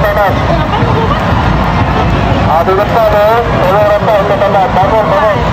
teman. Adi depan ya, tolong rata teman. Bangun, bangun.